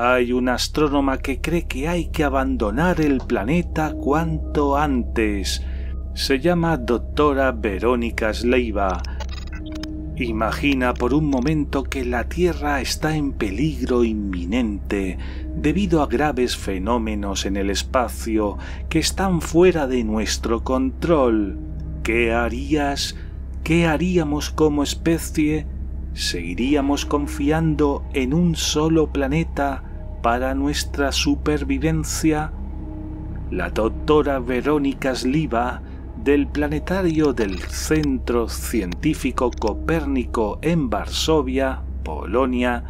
hay una astrónoma que cree que hay que abandonar el planeta cuanto antes. Se llama doctora Verónica Sleiva. Imagina por un momento que la Tierra está en peligro inminente debido a graves fenómenos en el espacio que están fuera de nuestro control. ¿Qué harías? ¿Qué haríamos como especie? ¿Seguiríamos confiando en un solo planeta para nuestra supervivencia? La doctora Verónica Sliva del planetario del Centro Científico Copérnico en Varsovia, Polonia,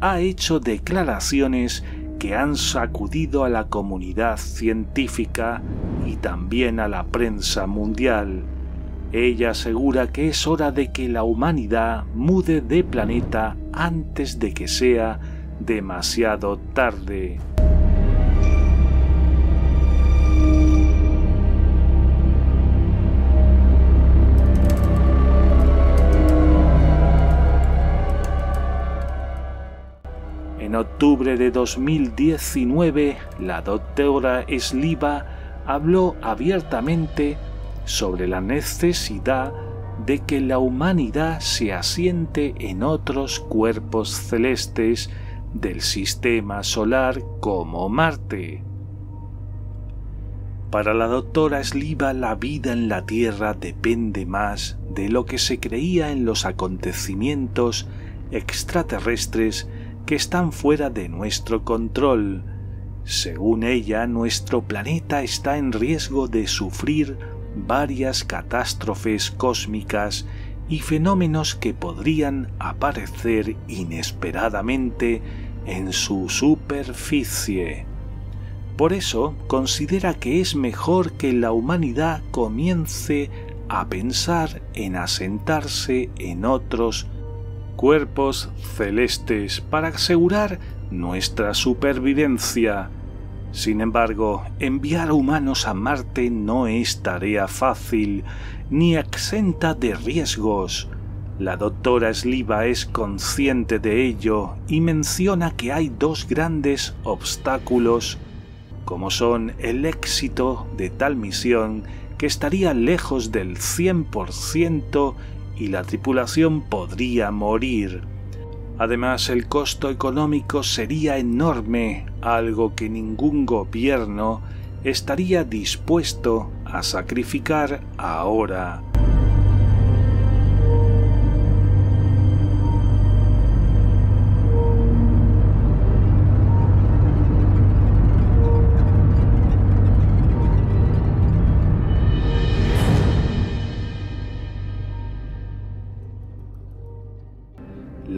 ha hecho declaraciones que han sacudido a la comunidad científica y también a la prensa mundial. Ella asegura que es hora de que la humanidad mude de planeta antes de que sea demasiado tarde. En octubre de 2019, la doctora Sliva habló abiertamente sobre la necesidad de que la humanidad se asiente en otros cuerpos celestes del sistema solar como Marte. Para la doctora Sliva la vida en la Tierra depende más de lo que se creía en los acontecimientos extraterrestres que están fuera de nuestro control. Según ella, nuestro planeta está en riesgo de sufrir varias catástrofes cósmicas y fenómenos que podrían aparecer inesperadamente en su superficie. Por eso considera que es mejor que la humanidad comience a pensar en asentarse en otros cuerpos celestes para asegurar nuestra supervivencia sin embargo, enviar humanos a Marte no es tarea fácil ni exenta de riesgos. La doctora Sliva es consciente de ello y menciona que hay dos grandes obstáculos, como son el éxito de tal misión que estaría lejos del 100% y la tripulación podría morir. Además, el costo económico sería enorme, algo que ningún gobierno estaría dispuesto a sacrificar ahora.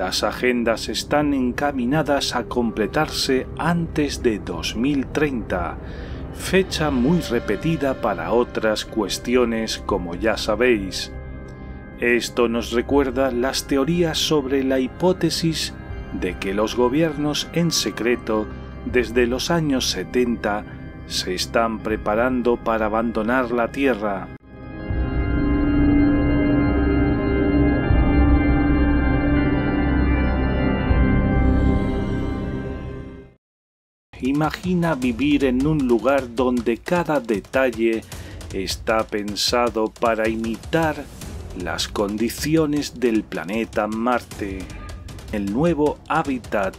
Las agendas están encaminadas a completarse antes de 2030, fecha muy repetida para otras cuestiones como ya sabéis. Esto nos recuerda las teorías sobre la hipótesis de que los gobiernos en secreto desde los años 70 se están preparando para abandonar la Tierra Imagina vivir en un lugar donde cada detalle está pensado para imitar las condiciones del planeta Marte. El nuevo hábitat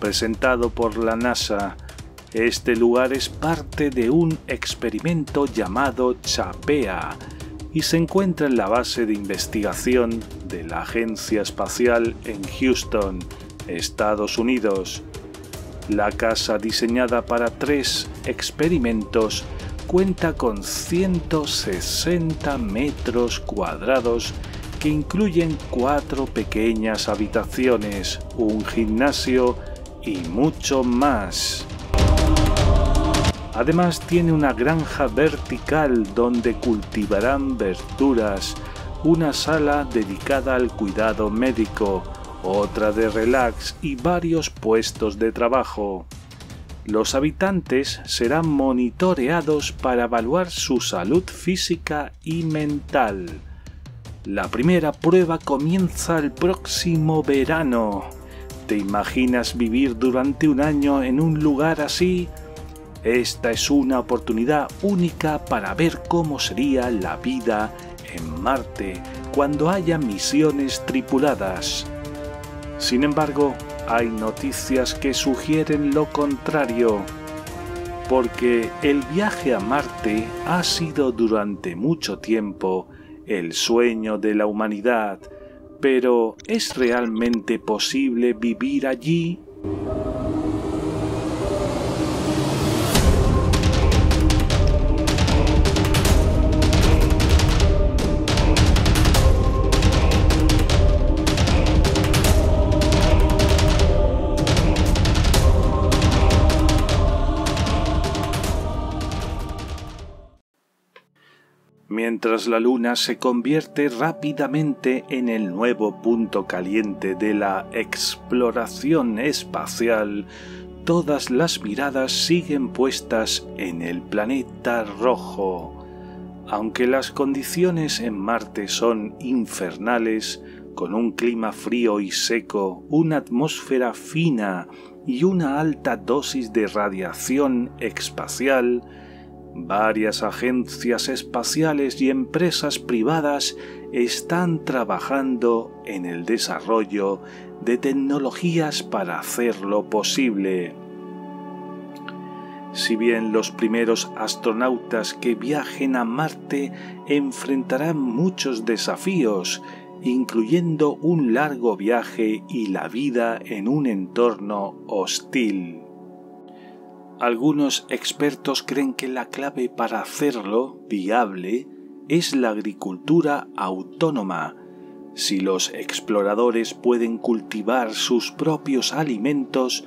presentado por la NASA. Este lugar es parte de un experimento llamado CHAPEA y se encuentra en la base de investigación de la Agencia Espacial en Houston, Estados Unidos. La casa diseñada para tres experimentos cuenta con 160 metros cuadrados que incluyen cuatro pequeñas habitaciones, un gimnasio y mucho más. Además tiene una granja vertical donde cultivarán verduras, una sala dedicada al cuidado médico, otra de relax y varios puestos de trabajo. Los habitantes serán monitoreados para evaluar su salud física y mental. La primera prueba comienza el próximo verano. ¿Te imaginas vivir durante un año en un lugar así? Esta es una oportunidad única para ver cómo sería la vida en Marte cuando haya misiones tripuladas. Sin embargo, hay noticias que sugieren lo contrario, porque el viaje a Marte ha sido durante mucho tiempo el sueño de la humanidad, pero ¿es realmente posible vivir allí? Mientras la Luna se convierte rápidamente en el nuevo punto caliente de la exploración espacial, todas las miradas siguen puestas en el planeta rojo. Aunque las condiciones en Marte son infernales, con un clima frío y seco, una atmósfera fina y una alta dosis de radiación espacial, Varias agencias espaciales y empresas privadas están trabajando en el desarrollo de tecnologías para hacerlo posible. Si bien los primeros astronautas que viajen a Marte enfrentarán muchos desafíos, incluyendo un largo viaje y la vida en un entorno hostil. Algunos expertos creen que la clave para hacerlo viable es la agricultura autónoma. Si los exploradores pueden cultivar sus propios alimentos,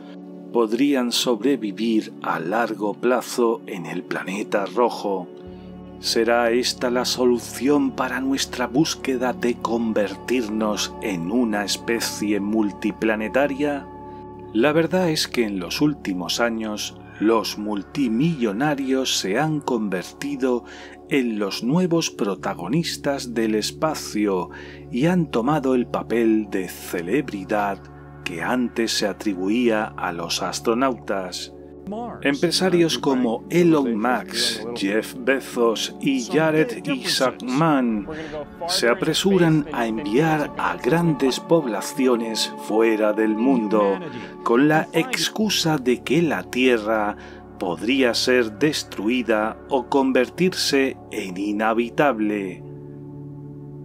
podrían sobrevivir a largo plazo en el planeta rojo. ¿Será esta la solución para nuestra búsqueda de convertirnos en una especie multiplanetaria? La verdad es que en los últimos años los multimillonarios se han convertido en los nuevos protagonistas del espacio y han tomado el papel de celebridad que antes se atribuía a los astronautas. Empresarios como Elon Musk, Jeff Bezos y Jared Isaacman se apresuran a enviar a grandes poblaciones fuera del mundo con la excusa de que la Tierra podría ser destruida o convertirse en inhabitable.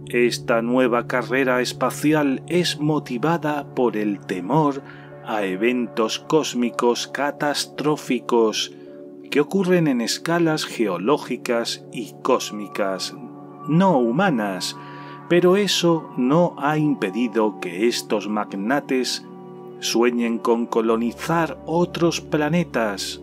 Esta nueva carrera espacial es motivada por el temor a eventos cósmicos catastróficos que ocurren en escalas geológicas y cósmicas, no humanas, pero eso no ha impedido que estos magnates sueñen con colonizar otros planetas.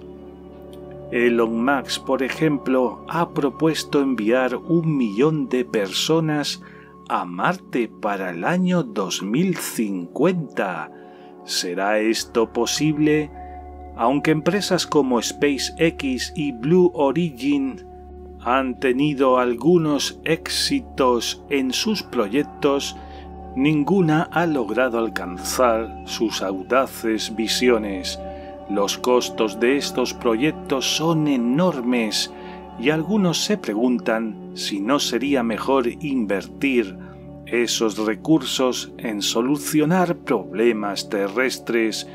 Elon Musk, por ejemplo, ha propuesto enviar un millón de personas a Marte para el año 2050 ¿Será esto posible? Aunque empresas como SpaceX y Blue Origin han tenido algunos éxitos en sus proyectos, ninguna ha logrado alcanzar sus audaces visiones. Los costos de estos proyectos son enormes y algunos se preguntan si no sería mejor invertir esos recursos en solucionar problemas terrestres